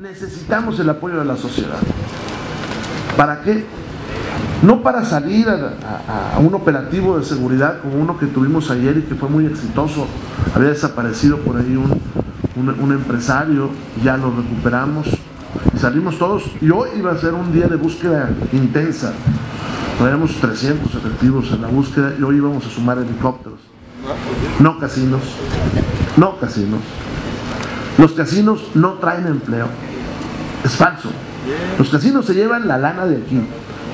Necesitamos el apoyo de la sociedad. ¿Para qué? No para salir a, un operativo de seguridad como uno que tuvimos ayer y que fue muy exitoso. Había desaparecido por ahí un, empresario, ya lo recuperamos salimos todos. Y hoy iba a ser un día de búsqueda intensa. Traemos 300 efectivos en la búsqueda y hoy íbamos a sumar helicópteros. No casinos, no casinos. Los casinos no traen empleo. Es falso. Los casinos se llevan la lana de aquí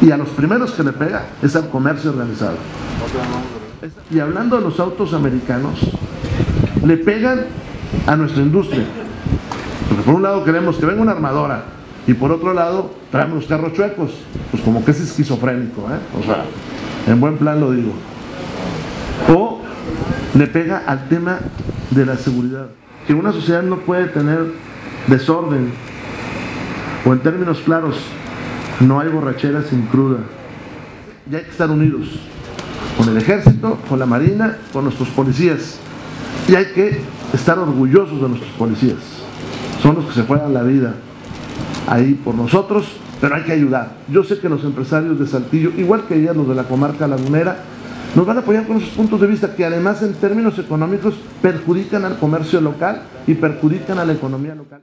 y a los primeros que le pega es al comercio organizado. Y hablando de los autos americanos, le pegan a nuestra industria. Porque por un lado queremos que venga una armadora y por otro lado traemos los carros chuecos. Pues como que es esquizofrénico, ¿eh? O sea, en buen plan lo digo. O le pega al tema de la seguridad. Que una sociedad no puede tener desorden. O en términos claros, no hay borrachera sin cruda. Y hay que estar unidos. Con el ejército, con la marina, con nuestros policías. Y hay que estar orgullosos de nuestros policías. Son los que se juegan la vida ahí por nosotros, pero hay que ayudar. Yo sé que los empresarios de Saltillo, igual que ellos, los de la comarca lagunera, nos van a apoyar con esos puntos de vista que además en términos económicos perjudican al comercio local y perjudican a la economía local.